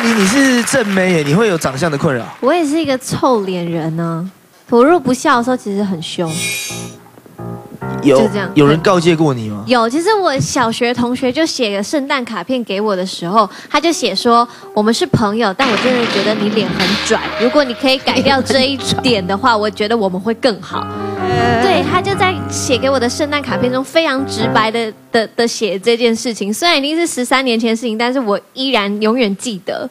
那你你是正妹耶，你会有长相的困扰？我也是一个臭脸人呢。我若不笑的时候，其实很凶。有就这样有人告诫过你吗？有，其实我小学同学就写个圣诞卡片给我的时候，他就写说我们是朋友，但我真的觉得你脸很拽，如果你可以改掉这一点的话，我觉得我们会更好。对他就在写给我的圣诞卡片中非常直白的的的写这件事情，虽然已经是十三年前的事情，但是我依然永远记得。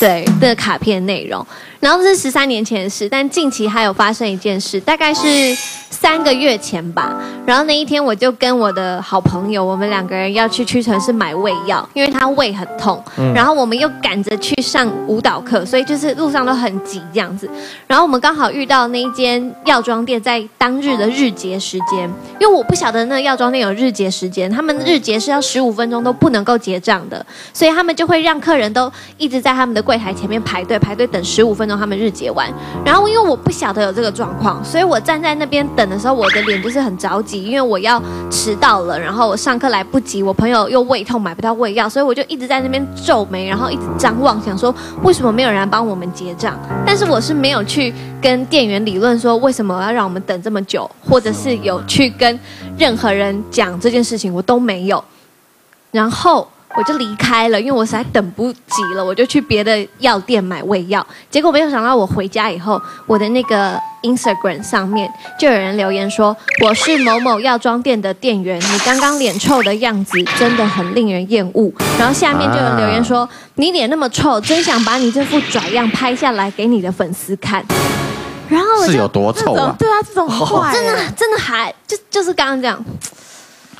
对的卡片内容，然后这是十三年前的事，但近期还有发生一件事，大概是三个月前吧。然后那一天我就跟我的好朋友，我们两个人要去屈臣氏买胃药，因为他胃很痛。嗯然后我们又赶着去上舞蹈课，所以就是路上都很挤这样子。然后我们刚好遇到那一间药妆店在当日的日结时间，因为我不晓得那个药妆店有日结时间，他们日结是要十五分钟都不能够结账的，所以他们就会让客人都一直在他们的柜台前面排队排队等十五分钟，他们日结完。然后因为我不晓得有这个状况，所以我站在那边等的时候，我的脸就是很着急，因为我要迟到了，然后我上课来不及，我朋友又胃痛买不到胃药，所以我就一直在那边皱眉，然后一直张望，想说为什么没有人来帮我们结账？但是我是没有去跟店员理论说为什么要让我们等这么久，或者是有去跟任何人讲这件事情，我都没有。然后我就离开了，因为我实在等不及了，我就去别的药店买胃药。结果没有想到，我回家以后，我的那个 Instagram 上面就有人留言说：“我是某某药妆店的店员，你刚刚脸臭的样子真的很令人厌恶。”然后下面就有留言说：“你脸那么臭，真想把你这副拽样拍下来给你的粉丝看。”然后是有多臭啊？对啊，这种坏、真的真的还就就是刚刚这样，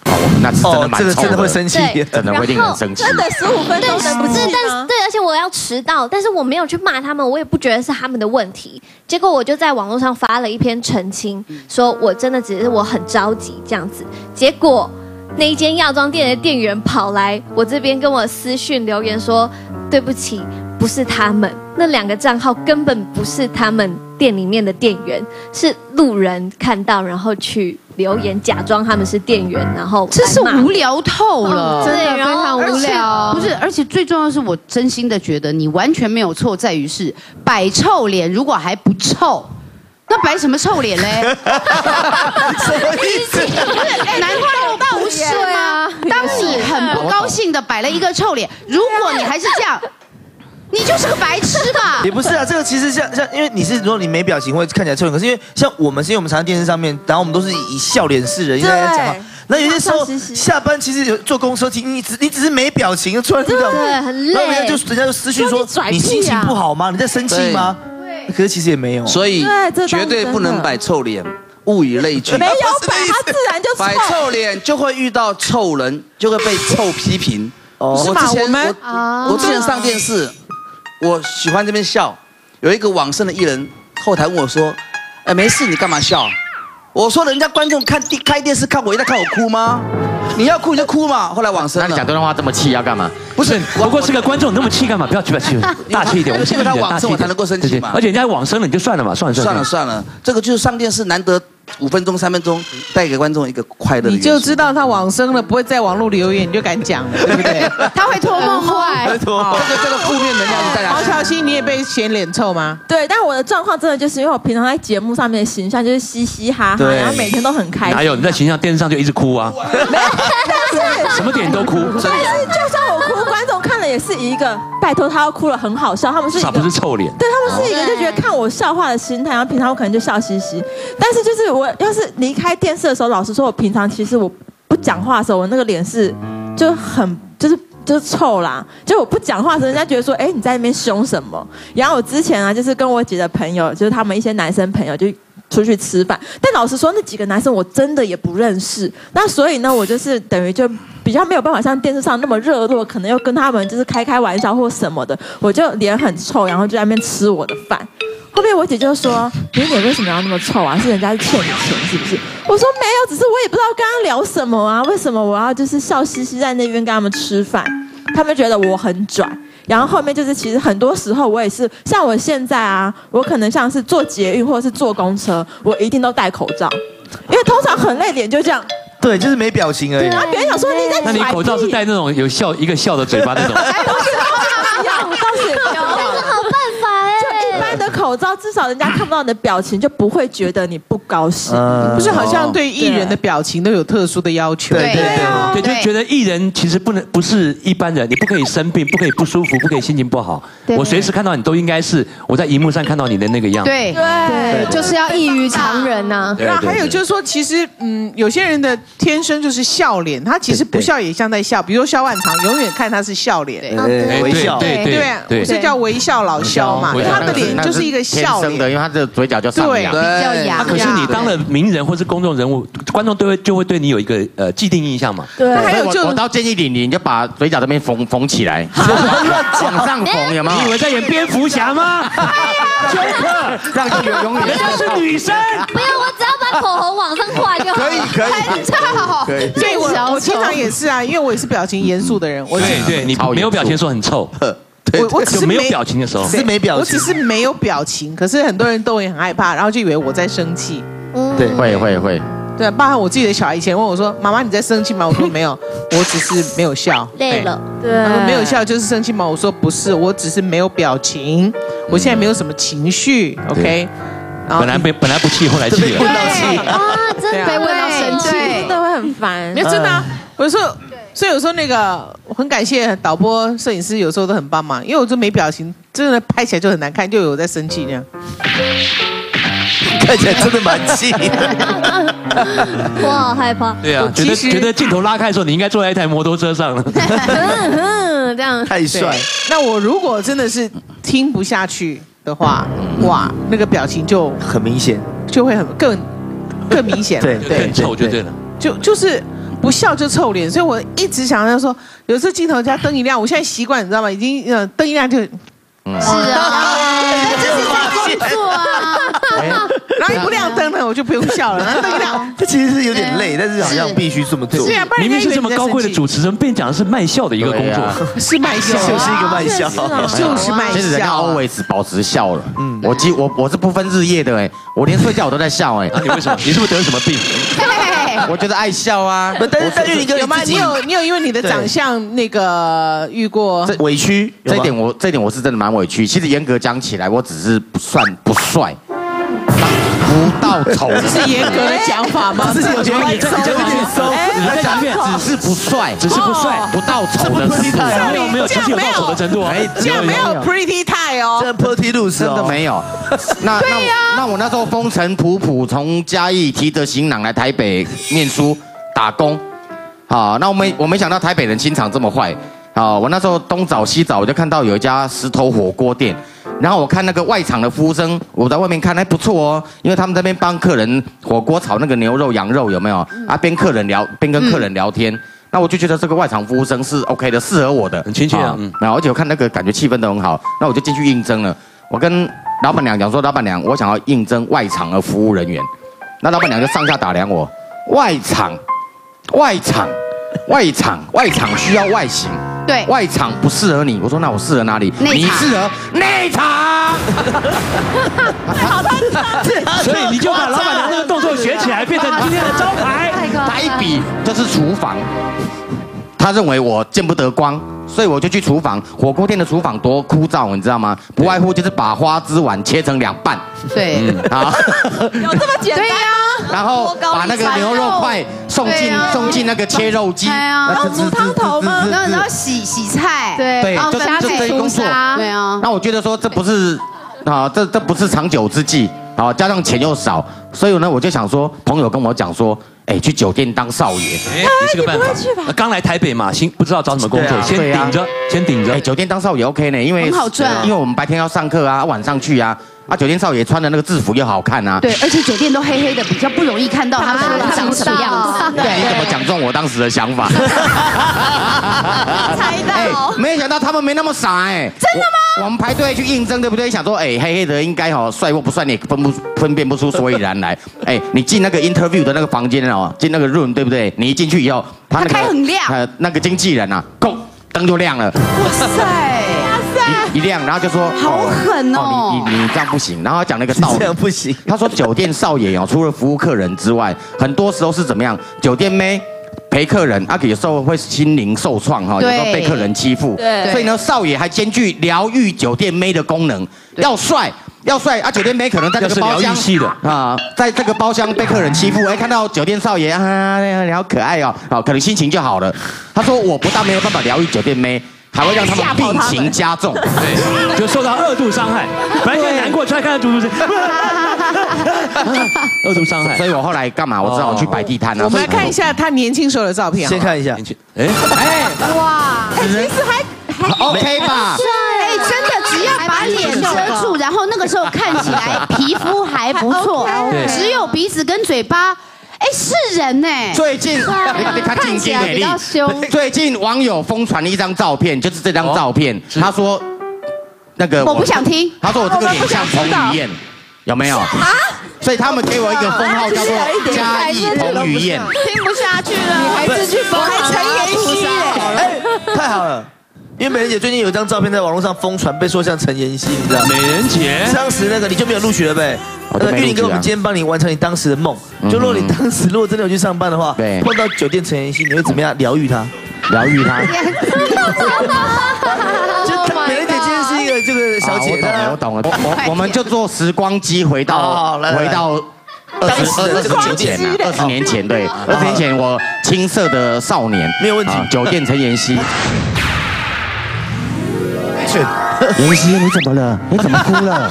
哦，那是真的蛮臭这个真的会生气。对真的会令人生气。真的十五分对，钟等不是，但是对，而且我要迟到，但是我没有去骂他们，我也不觉得是他们的问题。结果我就在网络上发了一篇澄清，说我真的只是我很着急这样子。结果那一间药妆店的店员跑来我这边跟我私讯留言说，对不起，不是他们，那两个账号根本不是他们店里面的店员，是路人看到然后去留言，假装他们是店员，然后这是无聊透了，真的非常无聊不是，而且最重要的是，我真心的觉得你完全没有错，在于是摆臭脸，如果还不臭。那摆什么臭脸嘞？什么意思？难道不是吗？当你很不高兴的摆了一个臭脸，如果你还是这样，你就是个白痴吧。也不是啊，这个其实像像，因为你是如果你没表情会看起来臭脸，可是因为像我们是因为我们常在电视上面，然后我们都是以笑脸示人，应该在讲话。那有些时候下班其实有坐公车听，你只你只是没表情，突然听到，对很累然后人家就人家就私讯说说你啊你心情不好吗？你在生气吗？对，可是其实也没有。所以绝对不能摆臭脸，物以类聚。没有摆，他自然就 摆臭脸就会遇到臭人，就会被臭批评。哦我之前我我之前上电视，我喜欢这边笑，有一个往生的艺人后台问我说：“哎，没事，你干嘛笑？”我说：“人家观众看电开电视看我，一定要看我哭吗？你要哭你就哭嘛。”后来往生了那你讲。这段话这么气要干嘛？不是，不过是个观众，那么气干嘛？不要气，不要气，大气一点。我们因为他往生我才能够生气嘛而且人家往生了，你就算了嘛，算了算了了。算了，这个就是上电视难得五分钟三分钟，带给观众一个快乐你。就知道他往生了，不会在网络留言，你就敢讲了，对不对？他会托梦坏。拜托，这个这个负面能量嫌脸臭吗？对，但我的状况真的就是因为我平常在节目上面的形象就是嘻嘻哈哈，对然后每天都很开心。哪有你在形象电视上就一直哭啊？什么点都哭，但 是就算我哭，观众看了也是一个拜托他要哭了很好笑，他们是一至少个不是臭脸。对他们是一个就觉得看我笑话的心态，然后平常我可能就笑嘻嘻，但是就是我要是离开电视的时候，老实说，我平常其实我不讲话的时候，我那个脸是就很就是。就是臭啦，就我不讲话时，人家觉得说，哎，你在那边凶什么？然后我之前啊，就是跟我姐的朋友，就是他们一些男生朋友，就出去吃饭。但老实说，那几个男生我真的也不认识。那所以呢，我就是等于就比较没有办法像电视上那么热络，可能又跟他们就是开开玩笑或什么的，我就脸很臭，然后就在那边吃我的饭。后面我姐就说：“你脸为什么要那么臭啊？是人家欠你钱是不是？”我说：“没有，只是我也不知道跟他聊什么啊，为什么我要就是笑嘻嘻在那边跟他们吃饭？他们觉得我很拽。然后后面就是其实很多时候我也是像我现在啊，我可能像是坐捷运或者是坐公车，我一定都戴口罩，因为通常很累，脸就这样。对，就是没表情而已然。后别人想说你在那你口罩是戴那种有笑一个笑的嘴巴那种？哎，都是都是一样，都是口罩，至少人家看不到你的表情，就不会觉得你不高兴。不是好像对艺人的表情都有特殊的要求？对对对，对，就觉得艺人其实不能不是一般人，你不可以生病，不可以不舒服，不可以心情不好。我随时看到你都应该是我在荧幕上看到你的那个样子。对对，就是要异于常人呐。那还有就是说，其实嗯，有些人的天生就是笑脸，他其实不笑也像在笑。比如说萧万长，永远看他是笑脸，微笑，对对对，是叫微笑老萧嘛，他的脸就是一个笑脸的，因为他的嘴角就上扬，比较扬。可是你当了名人或是公众人物，观众都会就会对你有一个呃既定印象嘛。对，还有就我到建议你，你就把嘴角这边缝缝起来，往上缝，有吗？你以为在演蝙蝠侠吗？就让永永远是女生。不要，我只要把口红往上画就好。可以可以，很好。所以我我经常也是啊，因为我也是表情严肃的人。我对对，你没有表情的时候很臭。我我只是没有表情的时候，只是没表情。我只是没有表情，可是很多人都会很害怕，然后就以为我在生气。嗯对，会会会。对，包含我自己的小孩以前问我说：“妈妈，你在生气吗？”我说：“没有，我只是没有笑。”累了，对，没有笑就是生气吗？我说：“不是，我只是没有表情，我现在没有什么情绪。”OK。本来没本来不气，后来气了。问到气啊，真的被问到生气，真的会很烦。没有真的啊，有时候，所以有时候那个我很感谢导播、摄影师，有时候都很帮忙，因为我就没表情，真的拍起来就很难看，就有在生气那样。看起来真的蛮气的，我好害怕。对啊，觉得觉得镜头拉开的时候，你应该坐在一台摩托车上了。这样太帅。那我如果真的是听不下去的话，哇，那个表情就很明显，就会很更更明显。对对，更臭就对了。就就是不笑就臭脸，所以我一直想要说，有时候镜头加灯一亮，我现在习惯，你知道吗？已经呃灯一亮就。是啊，这是在工作啊。然后一不亮灯呢，我就不用笑了。然后灯一亮，这其实是有点累，但是好像必须这么做。明明是这么高贵的主持人，变讲的是卖笑的一个工作，是卖笑，就是一个卖笑，就是卖笑。其实人家 always 保持笑了。嗯，我记我我是不分日夜的哎，我连睡觉我都在笑哎。你为什么？你是不是得了什么病？我觉得爱笑啊。但是但是你有吗？你有你有因为你的长相那个遇过委屈？这一点我这一点我是真的蛮委屈。其实严格讲起来，我只是不算不帅。不到丑，这是严格的讲法吗？这是有点你这你这有点收，你在讲面只是不帅，只是不帅，不到丑的程度，没有没有其实有到丑的程度，哎，这样没有 pretty tie 哦，这 pretty loose 真的没有。那那那我那时候风尘仆仆从嘉义提着行囊来台北念书打工，好，那我没我没想到台北人心肠这么坏，好，我那时候东找西找，我就看到有一家石头火锅店。然后我看那个外场的服务生，我在外面看还不错哦，因为他们这边帮客人火锅炒那个牛肉、羊肉有没有？啊，边客人聊边跟客人聊天，那我就觉得这个外场服务生是 OK 的，适合我的，很亲切啊。然后而且我看那个感觉气氛都很好，那我就进去应征了。我跟老板娘讲说，老板娘，我想要应征外场的服务人员。那老板娘就上下打量我，外场，外场，外场，外场需要外形。对外场不适合你，我说那我适合哪里？你适合内场。好他所以你就把老板娘那个动作学起来，变成今天的招牌。打一笔，这是厨房。他认为我见不得光，所以我就去厨房。火锅店的厨房多枯燥，你知道吗？不外乎就是把花枝丸切成两半。对，啊，有这么简单？对呀。然后把那个牛肉块送进送进那个切肉机，然后煮汤头吗？然后然后洗洗菜，对，然后加这工作，对啊。那我觉得说这不是啊，这这不是长久之计啊，加上钱又少，所以呢，我就想说，朋友跟我讲说。哎，去酒店当少爷，哎，也是个办法。刚来台北嘛，新不知道找什么工作，先顶着，先顶着。哎，酒店当少爷 OK 呢，因为很好赚，因为我们白天要上课啊，晚上去啊，啊，酒店少爷穿的那个制服又好看啊。对，而且酒店都黑黑的，比较不容易看到他们 长什么样子。对，你怎么讲中我当时的想法？猜到，没想到他们没那么傻哎。真的吗？我们排队去应征，对不对？想说，哎，黑黑的应该好帅或不帅，你分不分辨不出所以然来。哎，你进那个 interview 的那个房间哦，进那个 room，对不对？你一进去以后，他开很亮，呃，那个经纪人啊，咣，灯就亮了。哇塞，哇塞，一亮，然后就说，好狠哦，你你你这样不行。然后讲那个道理，这样不行。他说，酒店少爷哦，除了服务客人之外，很多时候是怎么样？酒店妹。陪客人，啊，有时候会心灵受创哈，有时候被客人欺负，所以呢，少爷还兼具疗愈酒店妹的功能，要帅要帅啊，酒店妹可能在这个包厢啊，在这个包厢被客人欺负，哎，看到酒店少爷啊，你好可爱哦，好，可能心情就好了。他说我不但没有办法疗愈酒店妹。还会让他们病情加重，对，就受到二度伤害。本来难过，突然看到猪猪是 二度伤害。所以我后来干嘛？我只好去摆地摊了。我们来看一下他年轻时候的照片。先看一下。哎哎，哇，其实还还 OK 吧？哎，真的，只要把脸遮住，然后那个时候看起来皮肤还不错，只有鼻子跟嘴巴。哎，是人呢。最近他 看起来比较凶。最近网友疯传了一张照片，就是这张照片。他说，那个我不想听。他说我这个脸像彭于晏，有没有？啊？所以他们给我一个封号叫做嘉义彭于晏。听不下去了，你还是去封还陈妍希哎，太好了。因为美人姐最近有一张照片在网络上疯传，被说像陈妍希，你知道吗美人姐当时那个你就没有录取了呗？那个玉玲哥，我们今天帮你完成你当时的梦。就如果你当时如果真的有去上班的话，碰到酒店陈妍希，你会怎么样疗愈她？疗愈她。就美人姐今天是一个这个小姐，我懂了，我懂了。我我们就坐时光机回到回到二十 二十年前，二十年前对，二十年前我青涩的少年，没有问题。酒店陈妍希。妍希，你怎么了？你怎么哭了？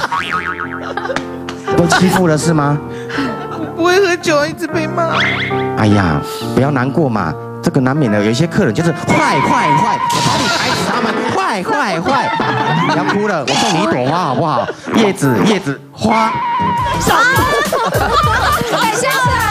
被欺负了是吗？不会喝酒，一直被骂。哎呀，不要难过嘛，这个难免的。有一些客人就是坏坏坏，我帮你踩死他们，坏坏坏。不要哭了，我送你一朵花好不好？叶子叶子花。太吓人。